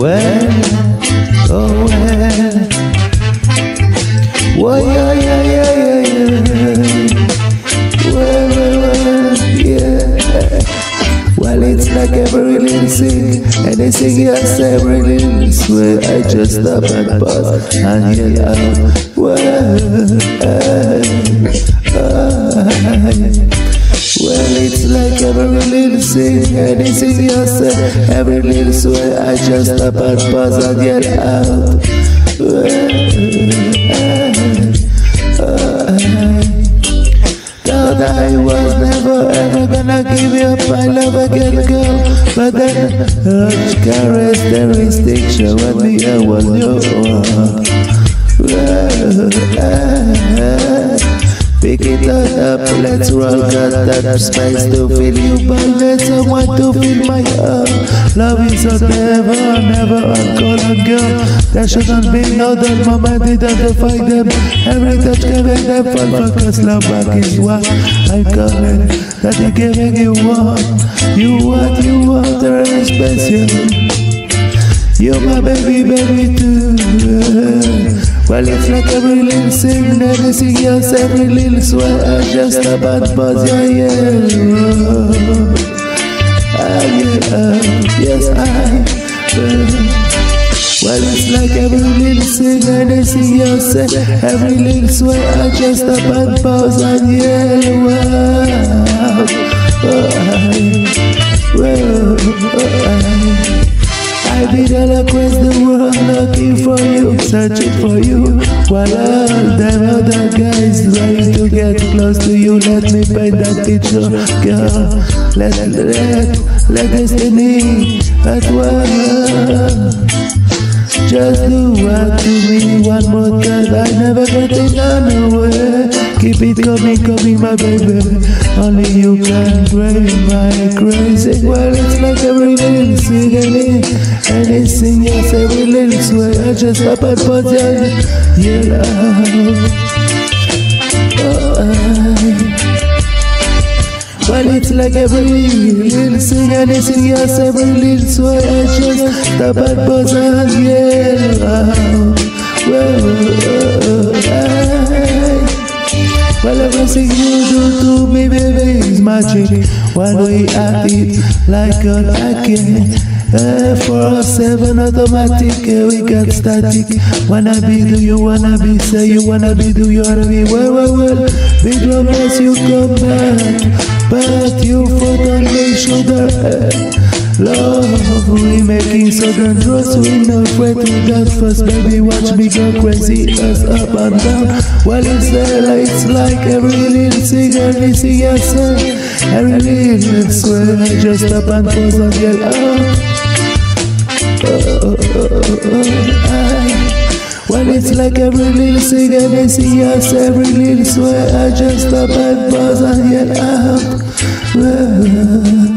Well, oh well. Well, yeah, yeah, yeah, yeah, yeah. Well, well, well, yeah. Well, it's like every little thing, anything you say, every little swear. I just stop and pause and yell out, thing, anything you say, every little swear. I just stop and pause and get out, Thought I was never ever gonna give you up my love again, girl. But then, urge caress the restriction when me I was your up, let's roll, got that space to feel you, but let someone to feel my heart. Love is a never, never uncommon girl. There shouldn't be no dull moment, identify them. Every touch can giving them fun, focus, love back is what I'm calling. That you're giving you want, you want, you want, there is special. You're my baby, baby too. Well, it's like every little thing, everything else, every little swear, just about buzz your yeah. Ah, yeah, yes, I. Well, it's like every little thing, anything else, every little swear, just about buzz and yeah. I did all across the world looking for you, searching for you. While all them other guys trying to get close to you, let me paint that picture, girl. Let let let destiny at work. Just do what to me one more time. I never got it away. Keep it coming, coming, my baby. Only you can break my crazy. Well, it's like every little thing, anything else, every little swear. I just stop and put your oh, love. Well, it's like every little thing, anything else, every little swear. I just stop and buzz and yell. Well, well, everything you do to me, baby, is magic. When we at it like a racket. Uh, four seven automatic, uh, we got static. Wanna be, do you wanna be? Say you wanna be, do you wanna be? Well, well, well, big romance, you come back. But you foot on my shoulder. Love, we making southern draws, we no afraid to that first Baby, watch me go crazy, us up and down Well, it's there, it's like every little thing, everything I say Every little swear, I just up and pause and yell out oh, oh, oh, oh, Well, it's like every little thing, anything I say Every little swear, I just up and pause and yell out well,